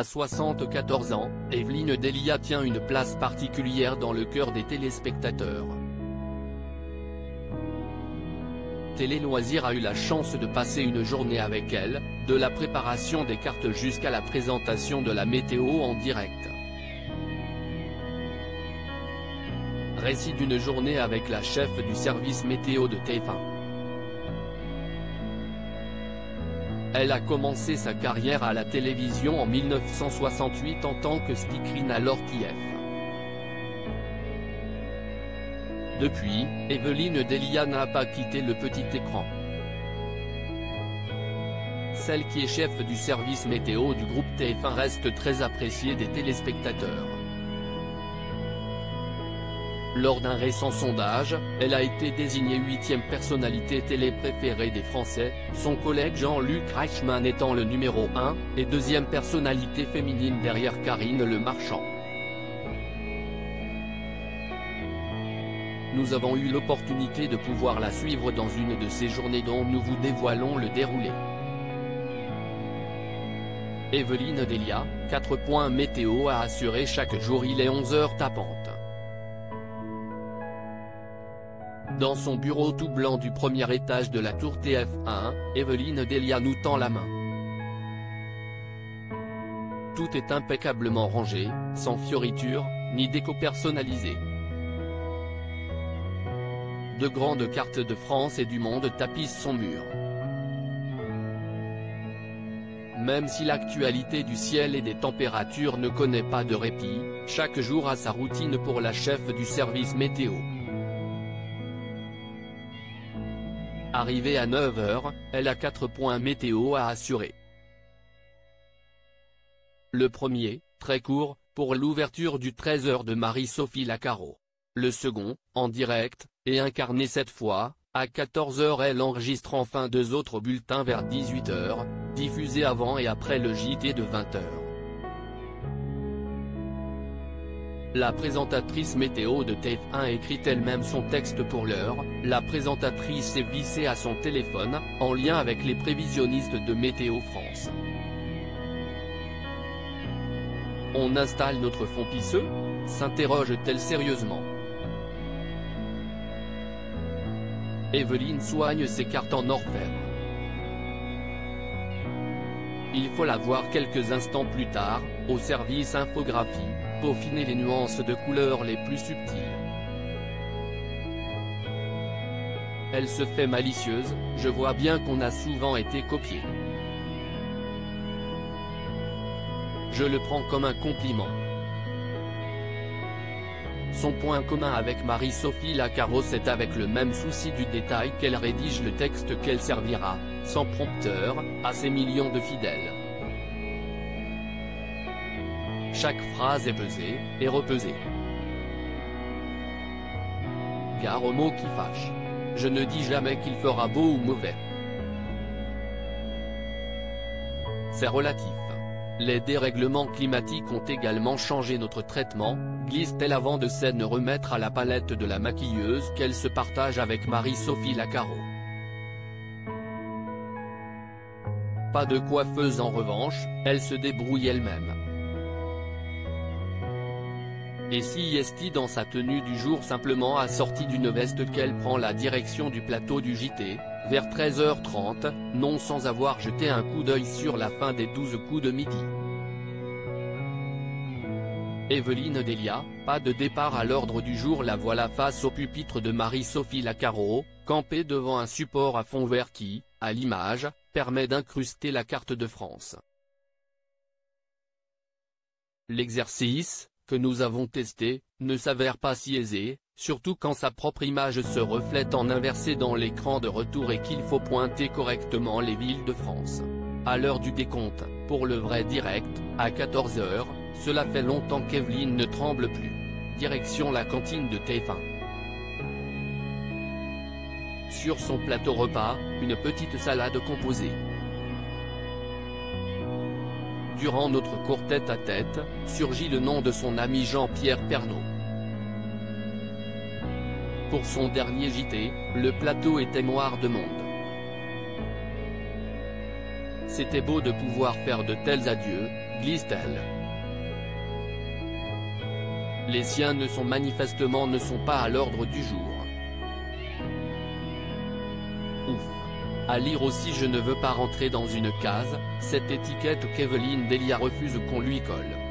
À 74 ans, Evelyne Delia tient une place particulière dans le cœur des téléspectateurs. Télé Loisirs a eu la chance de passer une journée avec elle, de la préparation des cartes jusqu'à la présentation de la météo en direct. Récit d'une journée avec la chef du service météo de TF1. Elle a commencé sa carrière à la télévision en 1968 en tant que speakerine à. Depuis, Evelyne Delia n'a pas quitté le petit écran. Celle qui est chef du service météo du groupe TF1 reste très appréciée des téléspectateurs. Lors d'un récent sondage, elle a été désignée huitième personnalité télé préférée des Français, son collègue Jean-Luc Reichmann étant le numéro 1, et deuxième personnalité féminine derrière Karine Le Marchand. Nous avons eu l'opportunité de pouvoir la suivre dans une de ces journées dont nous vous dévoilons le déroulé. Evelyne Delia, 4 points météo a assuré chaque jour il est 11 heures Dans son bureau tout blanc du premier étage de la tour TF1, Evelyne Delia nous tend la main. Tout est impeccablement rangé, sans fioritures, ni déco personnalisée. De grandes cartes de France et du monde tapissent son mur. Même si l'actualité du ciel et des températures ne connaît pas de répit, chaque jour a sa routine pour la chef du service météo. Arrivée à 9h, elle a 4 points météo à assurer. Le premier, très court, pour l'ouverture du 13h de Marie-Sophie Lacaro. Le second, en direct, et incarné cette fois, à 14h elle enregistre enfin deux autres bulletins vers 18h, diffusés avant et après le JT de 20h. La présentatrice météo de TF1 écrit elle-même son texte pour l'heure, la présentatrice est vissée à son téléphone, en lien avec les prévisionnistes de Météo France. On installe notre fond pisseux? s'interroge-t-elle sérieusement. Evelyne soigne ses cartes en orfèvre. Il faut la voir quelques instants plus tard, au service infographie, peaufiner les nuances de couleurs les plus subtiles. Elle se fait malicieuse, je vois bien qu'on a souvent été copié. Je le prends comme un compliment. Son point commun avec Marie-Sophie Lacaro c'est avec le même souci du détail qu'elle rédige le texte qu'elle servira, sans prompteur, à ses millions de fidèles. Chaque phrase est pesée, et repesée. Gare aux mots qui fâchent. Je ne dis jamais qu'il fera beau ou mauvais. C'est relatif. Les dérèglements climatiques ont également changé notre traitement, glisse-t-elle avant de scène remettre à la palette de la maquilleuse qu'elle se partage avec Marie-Sophie Lacaro. Pas de coiffeuse en revanche, elle se débrouille elle-même. Et si Esti dans sa tenue du jour simplement assortie d'une veste qu'elle prend la direction du plateau du JT, vers 13h30, non sans avoir jeté un coup d'œil sur la fin des 12 coups de midi. Evelyne Delia, pas de départ à l'ordre du jour la voilà face au pupitre de Marie-Sophie Lacaro, campée devant un support à fond vert qui, à l'image, permet d'incruster la carte de France. L'exercice, nous avons testé, ne s'avère pas si aisé, surtout quand sa propre image se reflète en inversé dans l'écran de retour et qu'il faut pointer correctement les villes de France. À l'heure du décompte, pour le vrai direct, à 14h, cela fait longtemps qu'Evelyne ne tremble plus. Direction la cantine de TF1. Sur son plateau repas, une petite salade composée. Durant notre court tête-à-tête, surgit le nom de son ami Jean-Pierre Pernaud. Pour son dernier JT, le plateau était noir de monde. C'était beau de pouvoir faire de tels adieux, glisse-t-elle. Les siens ne sont manifestement ne sont pas à l'ordre du jour. Ouf. À lire aussi Je ne veux pas rentrer dans une case, cette étiquette qu'Evelyne Delia refuse qu'on lui colle.